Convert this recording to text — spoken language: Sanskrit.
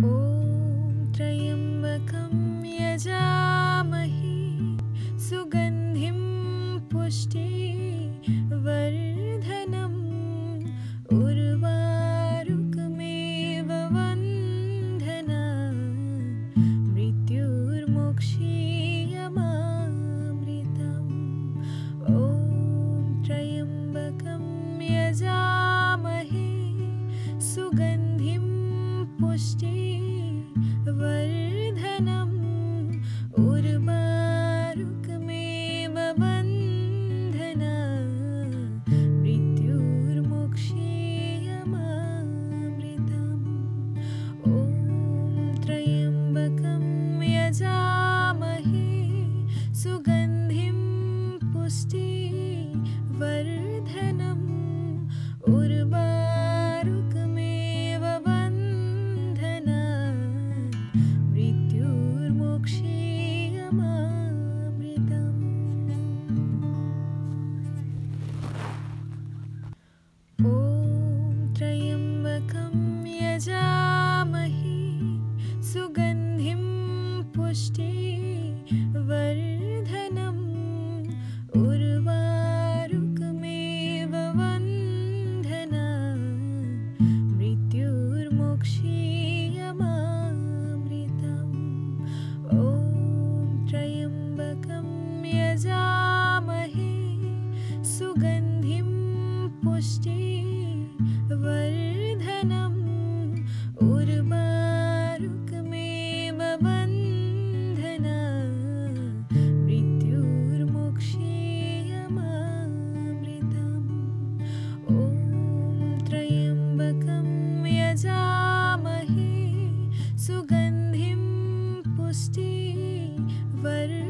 ॐ वर्धनम् उर्वा पुष्टि वर्धनम् उर्मारुकमे बन्धना मृत्युर्मुक्षेयमामृतम् ॐ त्र्यम्बकं यजामही सुगन्धिं पुष्टि वर्